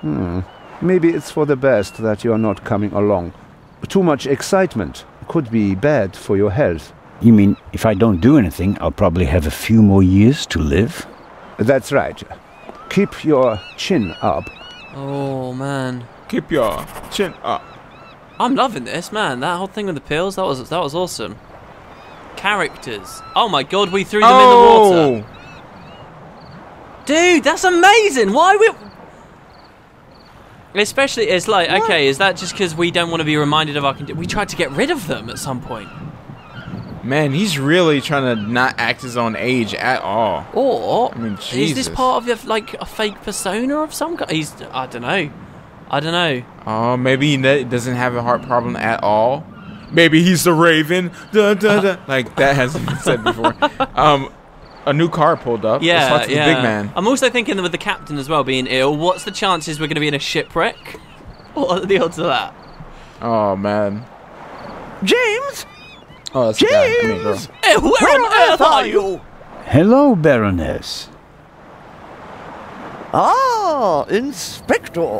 Hmm. Maybe it's for the best that you're not coming along. Too much excitement could be bad for your health. You mean if I don't do anything, I'll probably have a few more years to live? That's right. Keep your chin up. Oh man, Keep your chin up. I'm loving this, man. That whole thing with the pills, that was that was awesome. Characters. Oh my god, we threw them in the water. Oh, Dude, that's amazing. Why we? Especially, it's like, okay, is that just because we don't want to be reminded of our? Condi- we tried to get rid of them at some point, man, he's really trying to not act his own age at all. or I mean, is this part of your, like a fake persona of some kind? He's, I don't know, I don't know. Oh, maybe he doesn't have a heart problem at all. Maybe he's the Raven. Duh, duh, duh. Like that hasn't been said before. Um, a new car pulled up. Let's Yeah, talk to the yeah. big man. I'm also thinking with the captain as well being ill. What's the chances we're going to be in a shipwreck? What are the odds of that? Oh man. James! Oh, that's the. I mean, girl. James! Eh, Where, Where on earth are you? Hello, Baroness. Ah, Inspector!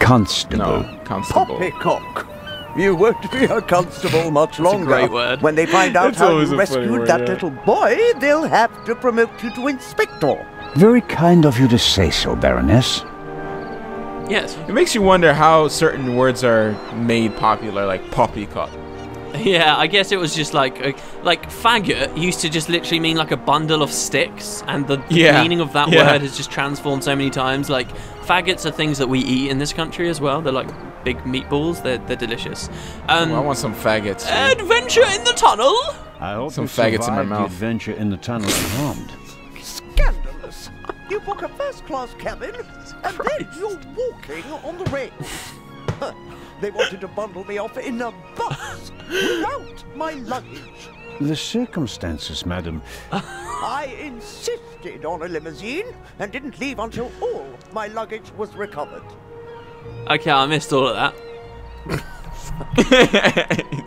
Constable. No, constable. Poppycock! You won't be a constable much longer. great word. When they find out It's how you rescued word, that yeah. little boy, they'll have to promote you to Inspector. Very kind of you to say so, Baroness. Yes. It makes you wonder how certain words are made popular, like poppycock. Yeah, I guess it was just like a, like faggot used to just literally mean like a bundle of sticks, and the Yeah, meaning of that yeah. word has just transformed so many times. Like faggots are things that we eat in this country as well. They're like big meatballs. They're they're delicious. Um, I want some faggots. adventure in the tunnel. I hope Some faggots in my mouth. adventure in the tunnel unharmed. Scandalous! You book a first-class cabin, and then you're walking on the rails. They wanted to bundle me off in a bus without my luggage. The circumstances, madam. I insisted on a limousine and didn't leave until all my luggage was recovered. Okay, I missed all of that.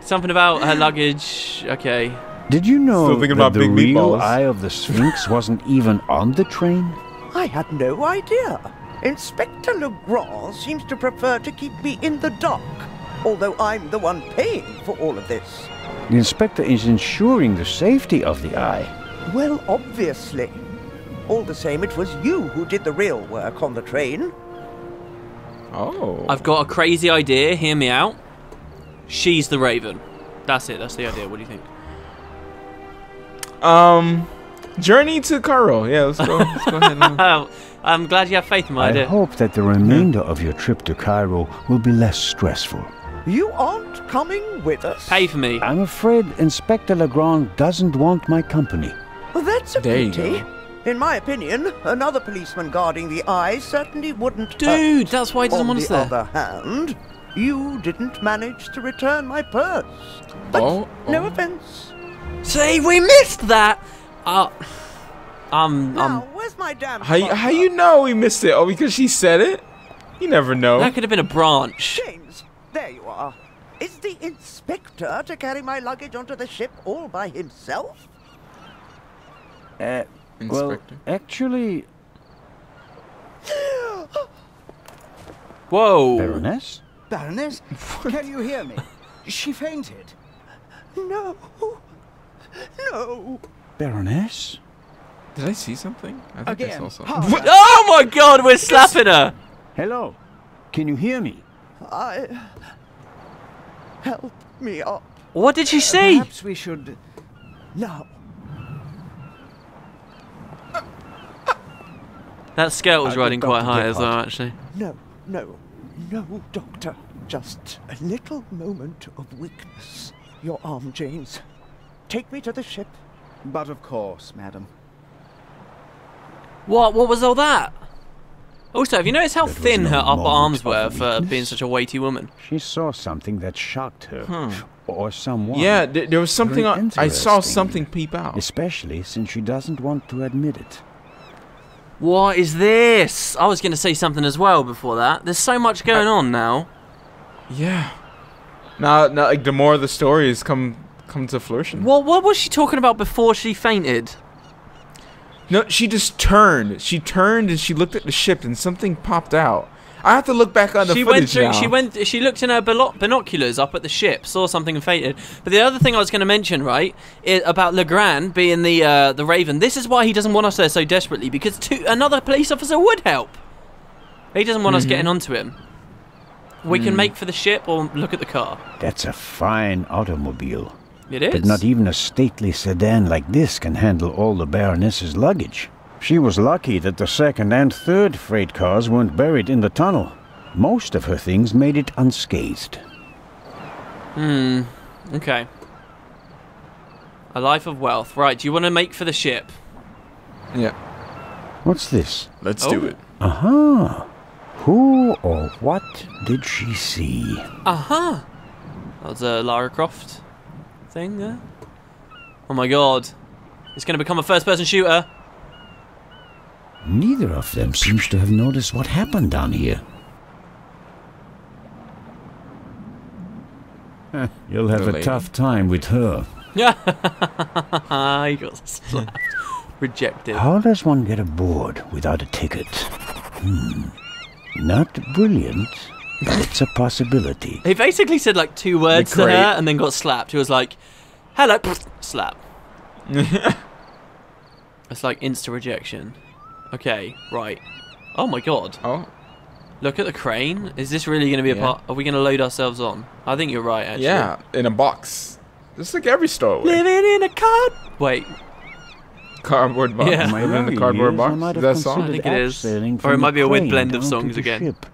Something about her luggage. Okay. Did you know that about the big real meatballs. Eye of the Sphinx wasn't even on the train? I had no idea. Inspector Legrand seems to prefer to keep me in the dark, although I'm the one paying for all of this. The inspector is ensuring the safety of the eye. Well, obviously. All the same, it was you who did the real work on the train. Oh. I've got a crazy idea. Hear me out. She's the Raven. That's it. That's the idea. What do you think? Um, Journey to Cairo. Yeah, let's go. Let's go ahead. And, I'm glad you have faith in my I idea. I hope that the remainder of your trip to Cairo will be less stressful. You aren't coming with us. Pay for me. I'm afraid Inspector Legrand doesn't want my company. Well, that's a There you pity. Go. In my opinion, another policeman guarding the eye certainly wouldn't. Dude, that's why he doesn't on want us the there. other hand, you didn't manage to return my purse. But Oh, no oh. offense. See, we missed that. Uh, um, Now, um, where's my damn how, you- how you know we missed it? Oh, because she said it? You never know. that could have been a branch. James, there you are. Is the inspector to carry my luggage onto the ship all by himself? Uh, well, actually, Whoa. Baroness? Baroness, can you hear me? She fainted. No. No. Baroness? Did I see something? I think I Again. saw something. Oh my God, we're slapping her. Hello? Can you hear me? I. Help me up. What did she uh, say? Perhaps we should. Now. That skirt was uh, I'll riding quite Dr. high as well, actually. No, no, no, Doctor. Just a little moment of weakness. Your arm, James. Take me to the ship. But of course, madam. What? What was all that? Also, have you noticed how That thin no her upper arms of were for being such a weighty woman? She saw something that shocked her. Hmm. Or someone. Yeah, there, there was something. Very On, I saw something peep out. Especially since she doesn't want to admit it. What is this? I was going to say something as well before that. There's so much going on now. Yeah. Now, now, like the more the stories come come to fruition. What? What was she talking about before she fainted? No, she just turned. She turned and she looked at the ship and something popped out. I have to look back on the she footage went through. now. She went. She looked in her binoculars up at the ship, saw something and fainted. But the other thing I was going to mention, right, is about Legrand being the uh, the Raven. This is why he doesn't want us there so desperately because two, another police officer would help. He doesn't want us Mm-hmm. getting onto him. We Mm. can make for the ship or look at the car. That's a fine automobile. It is. But not even a stately sedan like this can handle all the Baroness's luggage. She was lucky that the second and third freight cars weren't buried in the tunnel. Most of her things made it unscathed. Hmm. Okay. A life of wealth. Right. Do you want to make for the ship? yeah, What's this? let's Oh. do it. Aha! Who or what did she see? Uh huh. That was a Lara Croft thing there. Oh my god. It's going to become a first person shooter. Neither of them seems to have noticed what happened down here. You'll have The a tough time with her. Yeah. he got slapped. Rejected. How does one get aboard without a ticket? Hmm. Not brilliant, but it's a possibility. He basically said like two words to her and then got slapped. He was like, hello, slap. It's like insta rejection. Okay, right. Oh my god. Oh, Look at the crane. Is this really going to be a Yeah. part? Are we going to load ourselves on? I think you're right, actually. yeah, in a box. Just like every stowaway. Living in a card. Wait, Cardboard box. Yeah. My Living in early the cardboard box. I Is that song? considered I think it is. Or it might be a weird blend of songs again. ship.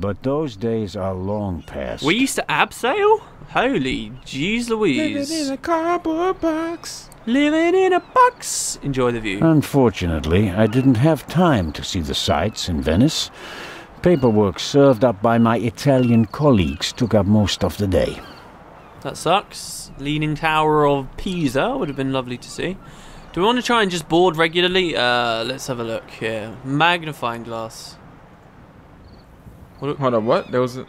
But those days are long past. we used to abseil? Holy jeez Louise. Living in a cardboard box. Living in a box. Enjoy the view. Unfortunately, I didn't have time to see the sights in Venice. Paperwork served up by my Italian colleagues took up most of the day. That sucks. Leaning Tower of Pisa would have been lovely to see. Do we want to try and just board regularly? Uh, let's have a look here. Magnifying glass. Hold on, what? There was a.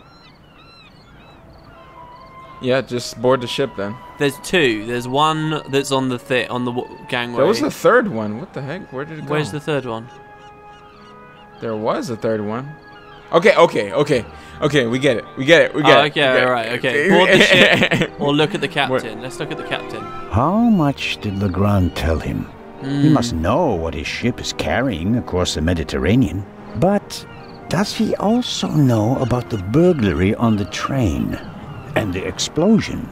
Yeah, just board the ship then. There's two. There's one that's on the thi- on the w- gangway. There was the third one. What the heck? Where did it go? Where's the third one? There was a third one. Okay, okay, okay, okay. We get it. We get it. We get Oh, it. okay, we it. alright, okay. Board the ship. Or look at the captain. Let's look at the captain. How much did Legrand tell him? He Hmm. must know what his ship is carrying across the Mediterranean. But does he also know about the burglary on the train and the explosion?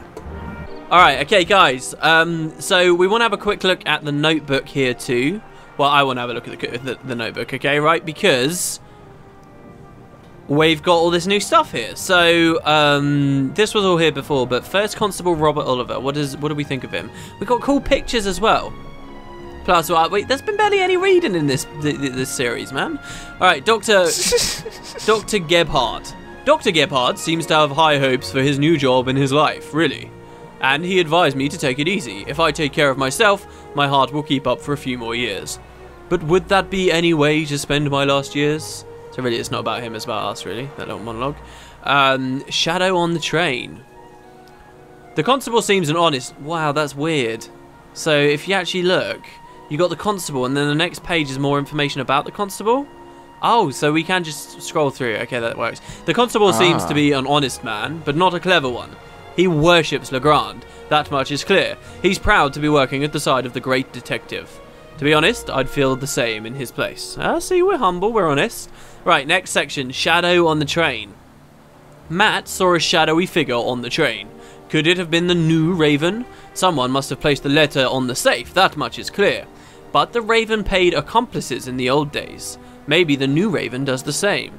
All right, okay, guys. Um, so we want to have a quick look at the notebook here too. Well, I want to have a look at the, the, the notebook, okay, right? Because we've got all this new stuff here. So um, this was all here before, but First Constable Robert Oliver. What does what do we think of him? We've got cool pictures as well. Plus, uh, wait, there's been barely any reading in this th- th- this series, man. All right, Doctor Doctor Gebhardt. Doctor Gebhardt seems to have high hopes for his new job in his life, really. And he advised me to take it easy. If I take care of myself, my heart will keep up for a few more years. But would that be any way to spend my last years? So really, it's not about him; it's about us, really. That little monologue. Um, Shadow on the train. The constable seems an honest. Wow, that's weird. So if you actually look, you got the constable, and then the next page is more information about the constable. Oh, so we can just scroll through. Okay, that works. The constable seems Ah. to be an honest man, but not a clever one. He worships Legrand. That much is clear. He's proud to be working at the side of the great detective. To be honest, I'd feel the same in his place. Ah, see, we're humble, we're honest. Right, next section Shadow on the train. Matt saw a shadowy figure on the train. Could it have been the new Raven? Someone must have placed the letter on the safe, that much is clear. But the Raven paid accomplices in the old days. Maybe the new Raven does the same.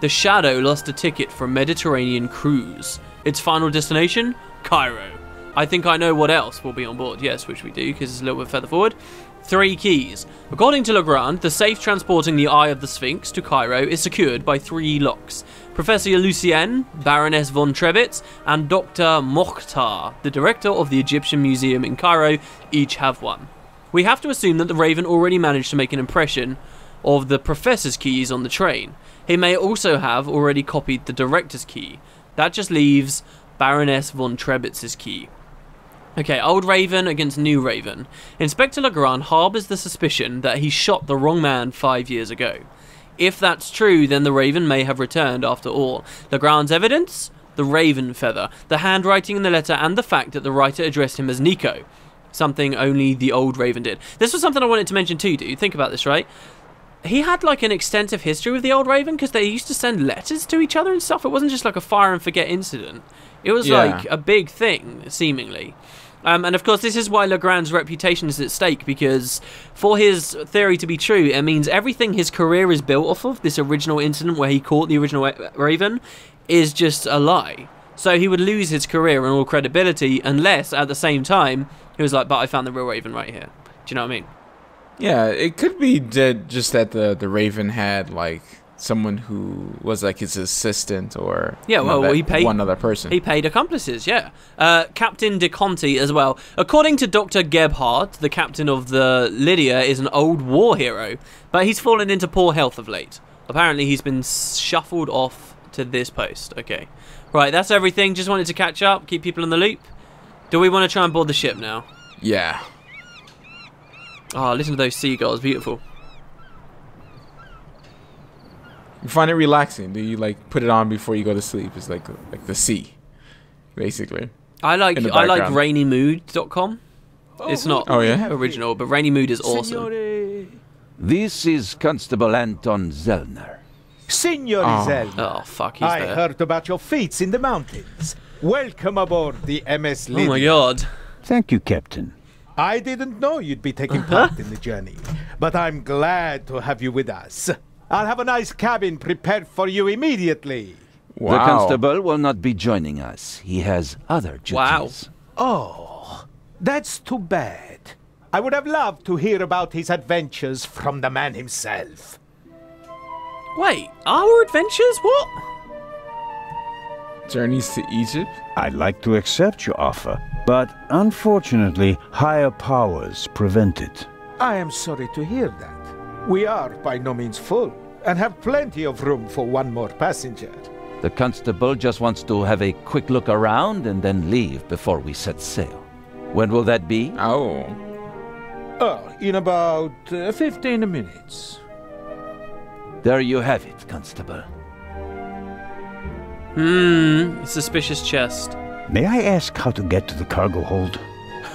The Shadow lost a ticket for a Mediterranean cruise. Its final destination? Cairo. I think I know what else will be on board. Yes, which we do, because it's a little bit further forward. Three keys. According to Legrand, the safe transporting the Eye of the Sphinx to Cairo is secured by three locks. Professor Lucien, Baroness von Trebitz, and Dr. Mokhtar, the director of the Egyptian Museum in Cairo, each have one. We have to assume that the Raven already managed to make an impression of the professor's keys on the train. He may also have already copied the director's key. That just leaves Baroness von Trebitz's key. Okay, old Raven against new Raven. Inspector Legrand harbours the suspicion that he shot the wrong man five years ago. If that's true, then the Raven may have returned after all. Legrand's evidence? The Raven feather, the handwriting in the letter, and the fact that the writer addressed him as Nico. Something only the old Raven did. This was something I wanted to mention too, dude. Think about this, right? He had like an extensive history with the old Raven because they used to send letters to each other and stuff. It wasn't just like a fire and forget incident. It was Yeah. like a big thing, seemingly. Um, and of course, this is why Legrand's reputation is at stake because for his theory to be true, it means everything his career is built off of, this original incident where he caught the original Raven, is just a lie. So he would lose his career and all credibility unless at the same time he was like, but I found the real Raven right here. Do you know what I mean? Yeah, it could be just that the the Raven had like someone who was like his assistant or Yeah, well, another- he paid- one other person. He paid accomplices, yeah. Uh, captain De Conti as well. According to Dr. Gebhardt, the captain of the Lydia is an old war hero, but he's fallen into poor health of late. Apparently, he's been shuffled off to this post. Okay. Right, that's everything. Just wanted to catch up, keep people in the loop. Do we want to try and board the ship now? yeah. Oh, listen to those seagulls. Beautiful. You find it relaxing? Do you like put it on before you go to sleep? It's like like the sea, basically. I like In the I like background. rainymood.com. Oh, it's not Oh, yeah? original, but Rainy Mood is awesome. This is Constable Anton Zellner. Signor Oh. Zellner, Oh, fuck, he's I there. heard about your feats in the mountains. Welcome aboard the MS Oh my god. Thank you, Captain. I didn't know you'd be taking part uh-huh. in the journey, but I'm glad to have you with us. I'll have a nice cabin prepared for you immediately. Wow. The constable will not be joining us. He has other duties. Wow. Oh, that's too bad. I would have loved to hear about his adventures from the man himself. Wait, our adventures? What? Journeys to Egypt. I'd like to accept your offer, but unfortunately, higher powers prevent it. I am sorry to hear that. We are by no means full and have plenty of room for one more passenger. The constable just wants to have a quick look around and then leave before we set sail. When will that be? Oh. Oh, in about uh, 15 minutes. There you have it, constable. Hmm, suspicious chest. May I ask how to get to the cargo hold?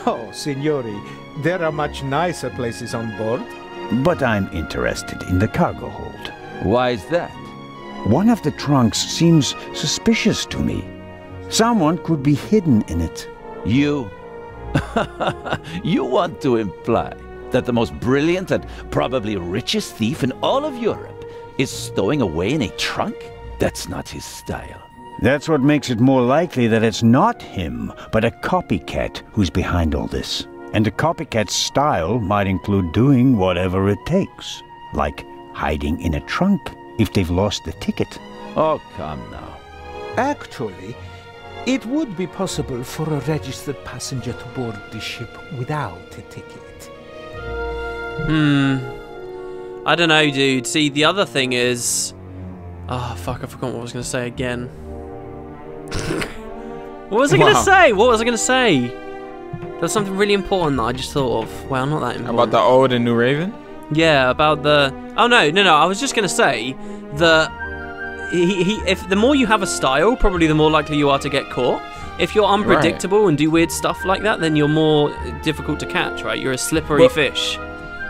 Oh, signori, there are much nicer places on board. But I'm interested in the cargo hold. Why is that? One of the trunks seems suspicious to me. Someone could be hidden in it. You. you want to imply that the most brilliant and probably richest thief in all of Europe is stowing away in a trunk? That's not his style. That's what makes it more likely that it's not him, but a copycat who's behind all this. And a copycat's style might include doing whatever it takes, like hiding in a trunk if they've lost the ticket. Oh, come now. Actually, it would be possible for a registered passenger to board the ship without a ticket. Hmm. I don't know, dude. See, the other thing is. Oh, fuck, I forgot what I was going to say again. what was I going to say? What was I going to say? There was something really important that I just thought of. Well, not that important. About the old and new Raven. Yeah, about the. Oh no, no, no. I was just gonna say that he, he, if the more you have a style, probably the more likely you are to get caught. If you're unpredictable and do weird stuff like that, then you're more difficult to catch, right? You're a slippery Well- fish.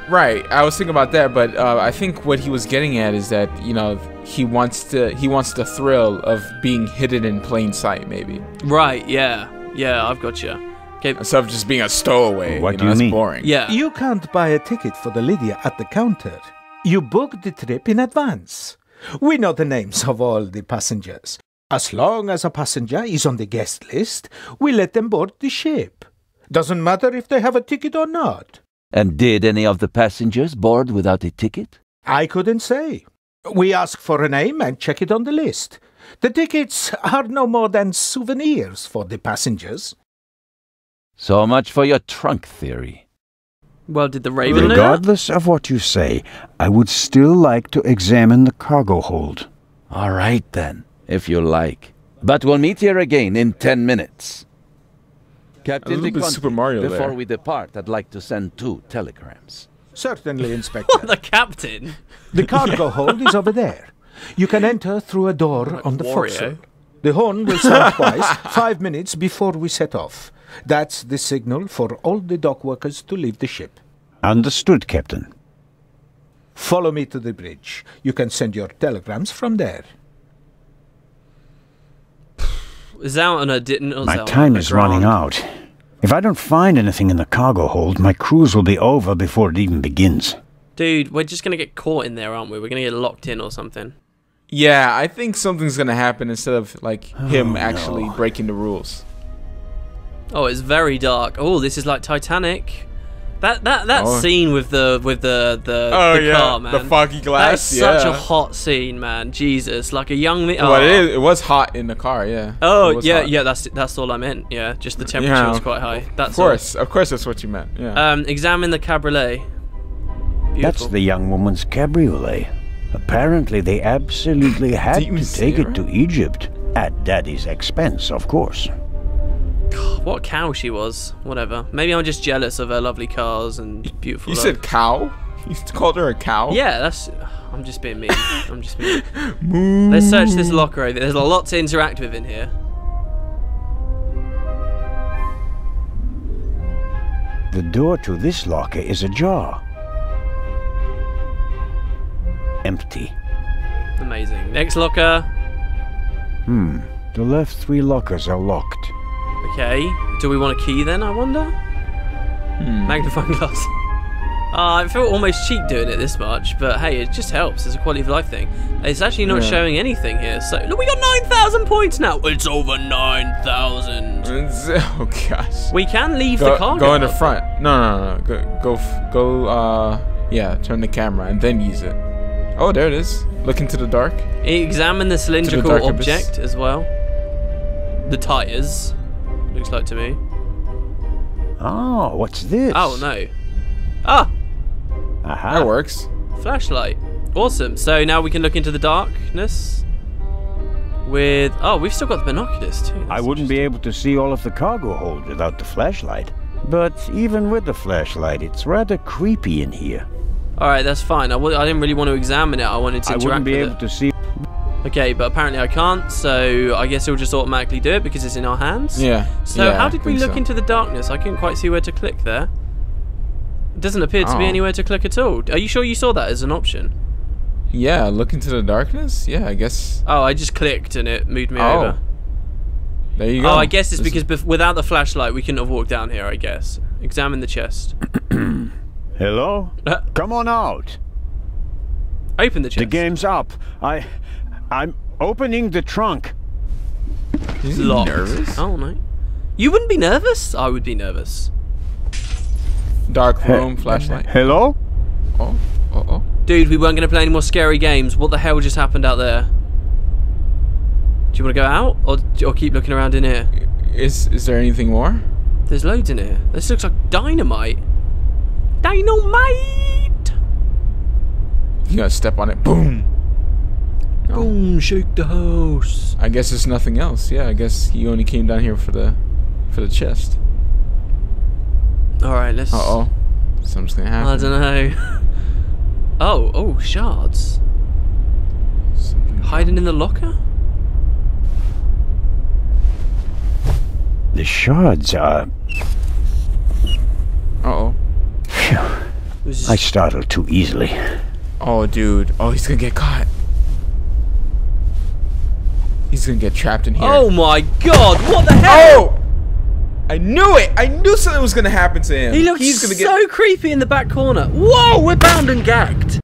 Right. I was thinking about that, but uh, I think what he was getting at is that you know he wants to he wants the thrill of being hidden in plain sight, maybe Right? Yeah, yeah. I've got you. Okay. instead of just being a stowaway. What you do you that's mean? Boring. Yeah. You can't buy a ticket for the Lydia at the counter. You book the trip in advance. We know the names of all the passengers. As long as a passenger is on the guest list, we let them board the ship. Doesn't matter if they have a ticket or not. And did any of the passengers board without a ticket? I couldn't say. We ask for a name and check it on the list. The tickets are no more than souvenirs for the passengers. So much for your trunk theory. Well, did the Raven know? Regardless of what you say, I would still like to examine the cargo hold. All right then, if you like. But we'll meet here again in ten minutes. Captain little bit DeConti, Super Mario before there. we depart, I'd like to send two telegrams. Certainly, Inspector. the captain. the cargo hold is over there. You can enter through a door on the Wario. forecastle. The horn will sound twice, five minutes before we set off. That's the signal for all the dock workers to leave the ship. Understood, Captain. Follow me to the bridge. You can send your telegrams from there. Zalana didn't. oh, My time is running out. If I don't find anything in the cargo hold, my cruise will be over before it even begins. Dude, we're just gonna get caught in there, aren't we? We're gonna get locked in or something. Yeah, I think something's gonna happen instead of like him oh, actually no. breaking the rules. Oh, it's very dark. Oh, this is like Titanic. That that that Oh. scene with the with the the, Oh, the yeah, car, man. the foggy glass, That's such a hot scene, man. Jesus, like a young. Mi- Well, oh. it, is, it was hot in the car, yeah. Oh yeah, hot. yeah. That's that's all I meant. Yeah, just the temperature Yeah, was quite high. That's Of course, of course, that's what you meant. Yeah. Um, examine the cabriolet. Beautiful. That's the young woman's cabriolet. Apparently, they absolutely had to see take her? it to Egypt. At Daddy's expense, of course. What cow she was. Whatever. Maybe I'm just jealous of her lovely cars and beautiful. you love. said cow? You called her a cow? Yeah, that's. I'm just being mean. I'm just being. Mean. Let's search this locker over. There's a lot to interact with in here. The door to this locker is ajar. Empty. Amazing. Next locker. Hmm. The left three lockers are locked. Okay. Do we want a key then? I wonder. Hmm. Magnifying glass. Uh, I feel almost cheap doing it this much, but hey, it just helps. It's a quality of life thing. It's actually not Yeah. showing anything here. So look, we got nine thousand points now. It's over nine thousand. Oh gosh. We can leave the car. go in the front. No, no, no. Go, go, go. Uh, yeah. Turn the camera and then use it. Oh, there it is. Look into the dark. Examine the cylindrical abyss. object as well. The tires. Looks like to me. Oh, what's this? Oh no. Ah, Aha. That works. flashlight. Awesome. So now we can look into the darkness. With oh, we've still got the binoculars too. I wouldn't be able to see all of the cargo hold without the flashlight. But even with the flashlight, it's rather creepy in here. All right, that's fine. I w- I didn't really want to examine it. I wanted to I interact wouldn't be with able it. to see. Okay, but apparently I can't. So I guess it'll just automatically do it because it's in our hands. Yeah. So yeah, how did we look so. into the darkness? I couldn't quite see where to click there. It doesn't appear to be Oh. anywhere to click at all. Are you sure you saw that as an option? Yeah. Look into the darkness. Yeah. I guess. Oh, I just clicked and it moved me Oh, over. There you go. Oh, I guess it's This- because bef- without the flashlight we couldn't have walked down here. I guess. Examine the chest. Hello? Uh, Come on out. open the chest. The game's up. I. I'm opening the trunk. Is he locked. nervous? Oh no. You wouldn't be nervous? I would be nervous. Dark room. Flashlight. Hello? Oh. Oh. Oh. Dude, we weren't going to play any more scary games. What the hell just happened out there? Do you want to go out or, or keep looking around in here? Is Is there anything more? There's loads in here. This looks like dynamite. Dynamite! You gotta step on it. Boom. No. Boom, shake the house. I guess there's nothing else. Yeah. I guess he only came down here for the for the chest. Alright, let's. Uh oh. Something's gonna happen. I don't know. oh, oh, shards. Something. Hiding in the locker? The shards are. Uh oh. Phew. I startled too easily. Oh, dude. Oh, he's gonna get caught. He's gonna get trapped in here. oh my god, what the hell? Oh! I knew it! I knew something was gonna happen to him. He looks He's gonna so get. creepy in the back corner. Whoa, we're bound and gagged.